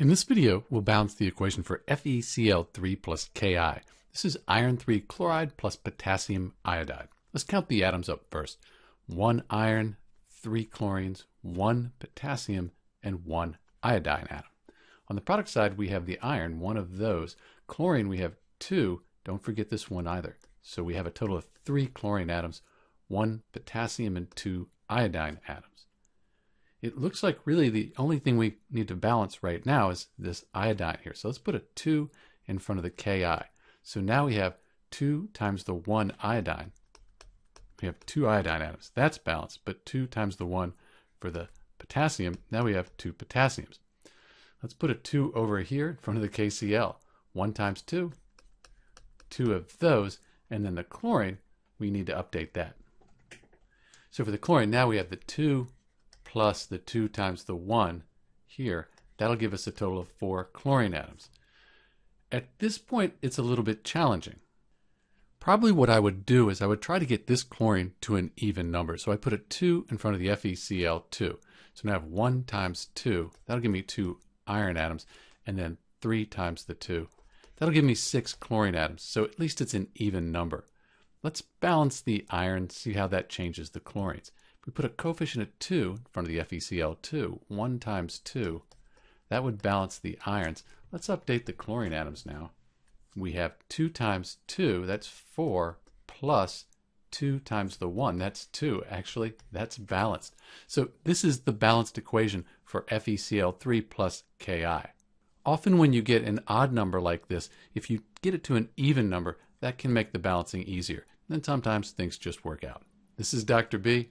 In this video, we'll balance the equation for FeCl3 plus KI. This is iron 3 chloride plus potassium iodide. Let's count the atoms up first. One iron, three chlorines, one potassium, and one iodine atom. On the product side, we have the iron, one of those. Chlorine, we have two. Don't forget this one either. So we have a total of three chlorine atoms, one potassium, and two iodine atoms it looks like really the only thing we need to balance right now is this iodine here. So let's put a 2 in front of the KI. So now we have 2 times the 1 iodine. We have two iodine atoms. That's balanced, but 2 times the 1 for the potassium, now we have two potassiums. Let's put a 2 over here in front of the KCl. 1 times 2, 2 of those, and then the chlorine, we need to update that. So for the chlorine, now we have the 2 plus the 2 times the 1 here, that'll give us a total of 4 chlorine atoms. At this point, it's a little bit challenging. Probably what I would do is I would try to get this chlorine to an even number. So I put a 2 in front of the FeCl2. So now I have 1 times 2. That'll give me 2 iron atoms. And then 3 times the 2. That'll give me 6 chlorine atoms. So at least it's an even number. Let's balance the iron, see how that changes the chlorines. We put a coefficient of 2 in front of the FeCl2, 1 times 2, that would balance the ions. Let's update the chlorine atoms now. We have 2 times 2, that's 4, plus 2 times the 1, that's 2. Actually, that's balanced. So this is the balanced equation for FeCl3 plus KI. Often when you get an odd number like this, if you get it to an even number, that can make the balancing easier. Then sometimes things just work out. This is Dr. B